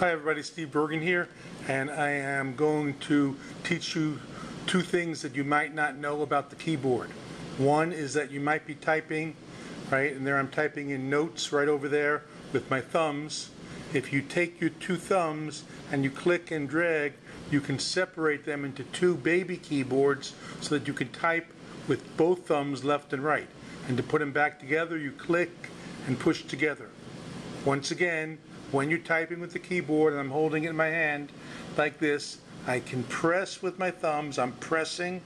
Hi, everybody. Steve Bergen here, and I am going to teach you two things that you might not know about the keyboard. One is that you might be typing, right, and there I'm typing in notes right over there with my thumbs. If you take your two thumbs and you click and drag, you can separate them into two baby keyboards so that you can type with both thumbs left and right. And to put them back together, you click and push together. Once again, when you're typing with the keyboard and I'm holding it in my hand like this, I can press with my thumbs, I'm pressing,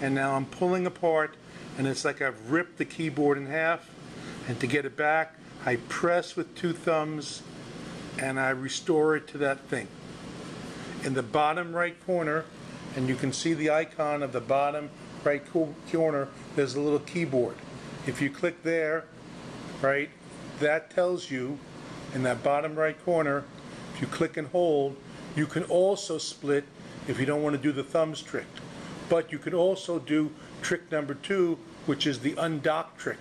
and now I'm pulling apart, and it's like I've ripped the keyboard in half. And to get it back, I press with two thumbs and I restore it to that thing. In the bottom right corner, and you can see the icon of the bottom right corner, there's a little keyboard. If you click there, right, that tells you in that bottom right corner, if you click and hold, you can also split if you don't want to do the thumbs trick. But you could also do trick number two, which is the undock trick.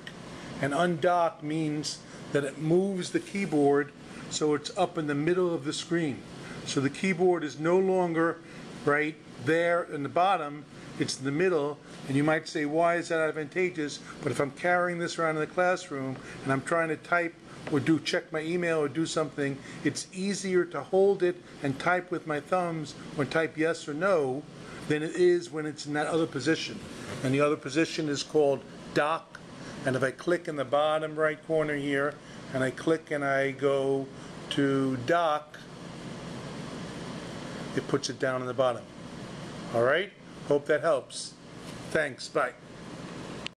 And undock means that it moves the keyboard so it's up in the middle of the screen. So the keyboard is no longer right there in the bottom, it's in the middle, and you might say, why is that advantageous? But if I'm carrying this around in the classroom and I'm trying to type or do check my email or do something, it's easier to hold it and type with my thumbs or type yes or no than it is when it's in that other position. And the other position is called dock. And if I click in the bottom right corner here and I click and I go to dock, it puts it down in the bottom. All right? Hope that helps. Thanks. Bye.